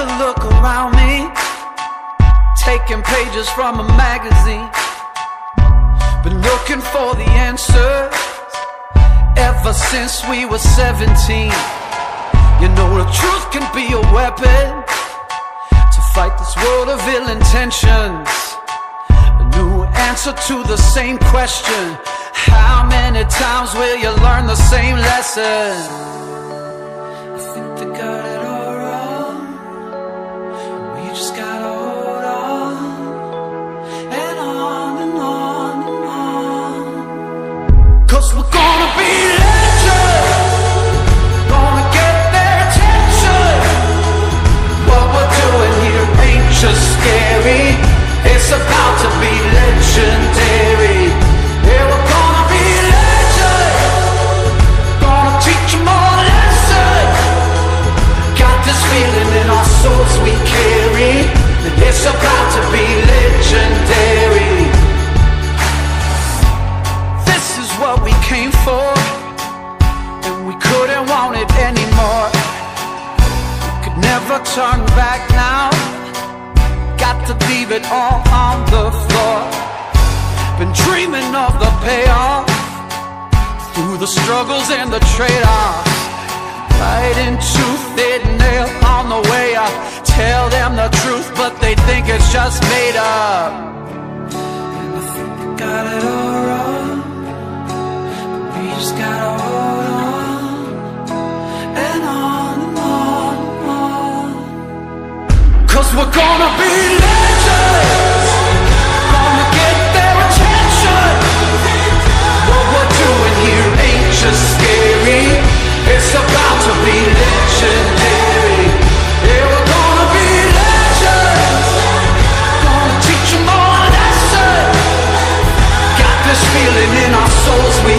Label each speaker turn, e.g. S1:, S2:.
S1: a look around me, taking pages from a magazine. Been looking for the answers ever since we were 17. You know, the truth can be a weapon to fight this world of ill intentions. A new answer to the same question How many times will you learn the same lesson? Be legendary. Yeah, we're gonna be. Gonna a lesson. Got this feeling in our souls we carry. that It's about to be legendary. This is what we came for, and we couldn't want it. We could never turn back now. Got to leave it all on the floor. Been dreaming of the payoff through the struggles and the trade-offs. Fighting tooth and nail on the way up. Tell them the truth, but they think it's just made up. gonna be legends. Gonna get their attention. What we're doing here ain't just scary. It's about to be legendary. Yeah, we're gonna be legends. Gonna a lesson. Got this feeling in our souls we